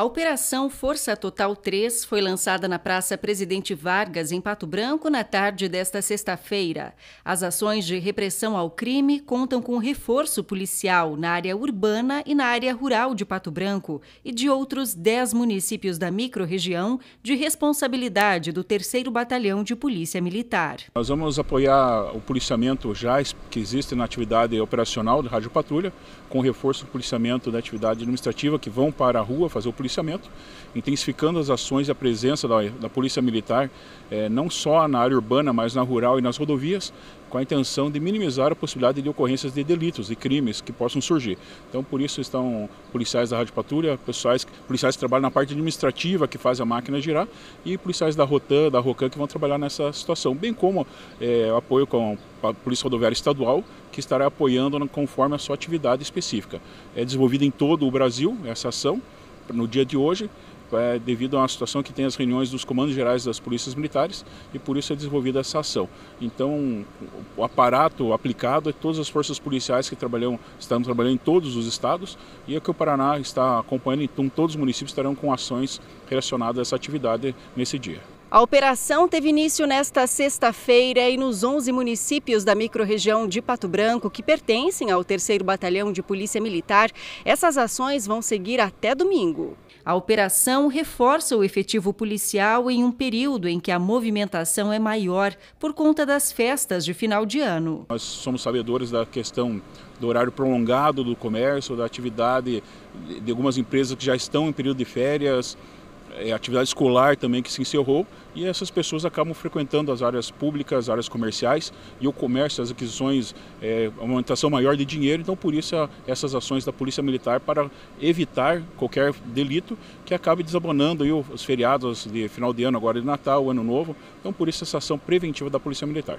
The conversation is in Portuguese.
A Operação Força Total 3 foi lançada na Praça Presidente Vargas, em Pato Branco, na tarde desta sexta-feira. As ações de repressão ao crime contam com reforço policial na área urbana e na área rural de Pato Branco e de outros 10 municípios da microrregião de responsabilidade do 3 Batalhão de Polícia Militar. Nós vamos apoiar o policiamento já que existe na atividade operacional de Rádio Patrulha, com reforço do policiamento da atividade administrativa que vão para a rua fazer o policiamento, intensificando as ações e a presença da, da Polícia Militar, eh, não só na área urbana, mas na rural e nas rodovias, com a intenção de minimizar a possibilidade de ocorrências de delitos e crimes que possam surgir. Então, por isso estão policiais da Rádio Patrulha, pessoais, policiais que trabalham na parte administrativa, que faz a máquina girar, e policiais da Rotan, da Rocan, que vão trabalhar nessa situação, bem como eh, apoio com a Polícia Rodoviária Estadual, que estará apoiando conforme a sua atividade específica. É desenvolvida em todo o Brasil essa ação, no dia de hoje, é, devido a uma situação que tem as reuniões dos comandos gerais das polícias militares e por isso é desenvolvida essa ação. Então, o aparato aplicado é todas as forças policiais que trabalham, estão trabalhando em todos os estados e é que o Paraná está acompanhando, então todos os municípios estarão com ações relacionadas a essa atividade nesse dia. A operação teve início nesta sexta-feira e nos 11 municípios da microrregião de Pato Branco, que pertencem ao 3 Batalhão de Polícia Militar, essas ações vão seguir até domingo. A operação reforça o efetivo policial em um período em que a movimentação é maior por conta das festas de final de ano. Nós somos sabedores da questão do horário prolongado do comércio, da atividade de algumas empresas que já estão em período de férias, é, atividade escolar também que se encerrou e essas pessoas acabam frequentando as áreas públicas, áreas comerciais e o comércio, as aquisições, é, uma aumentação maior de dinheiro, então por isso essas ações da Polícia Militar para evitar qualquer delito que acabe desabonando aí os feriados de final de ano, agora de Natal, Ano Novo, então por isso essa ação preventiva da Polícia Militar.